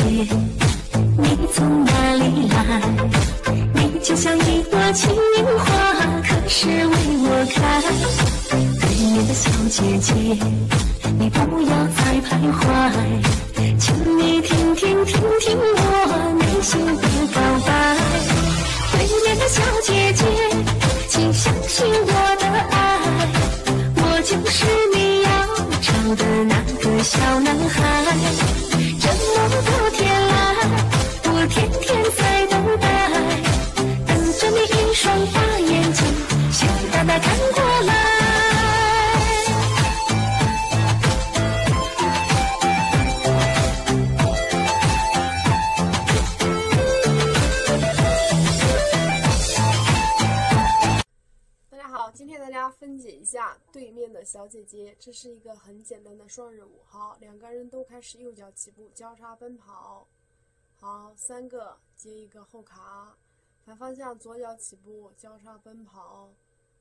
姐，你从哪里来？你就像一朵情花，可是为我开。对面的小姐姐，你不要再徘徊，请你听听听听我内心的告白。对面的小姐姐，请相信我的爱，我就是你要找的那个小男孩。家分解一下对面的小姐姐，这是一个很简单的双人舞。好，两个人都开始右脚起步，交叉奔跑。好，三个接一个后卡，反方向左脚起步，交叉奔跑，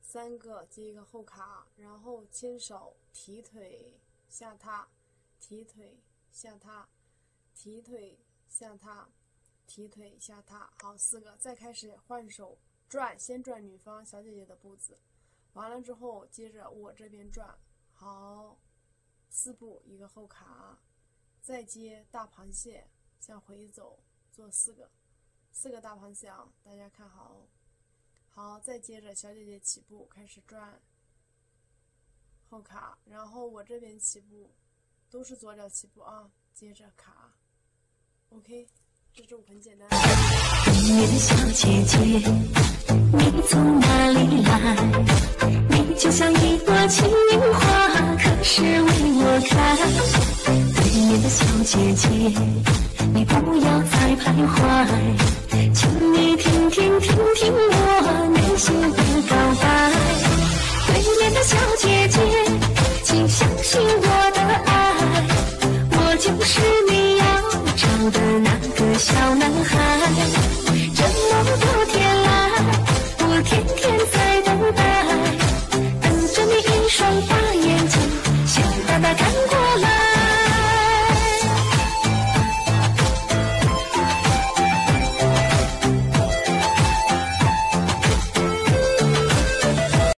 三个接一个后卡，然后牵手提腿下踏，提腿下踏，提腿下踏，提腿下踏。好，四个，再开始换手。转，先转女方小姐姐的步子，完了之后接着我这边转，好，四步一个后卡，再接大螃蟹向回走，做四个，四个大螃蟹啊，大家看好，好，再接着小姐姐起步开始转后卡，然后我这边起步都是左脚起步啊，接着卡，OK，这支舞很简单。对面的小姐姐，你从哪里来？你就像一朵情花，可是为我开。对面的小姐姐，你不要再徘徊，请你听听听听我内心的告白。对面的小姐姐，请相信我的爱，我就是你。Shanghai.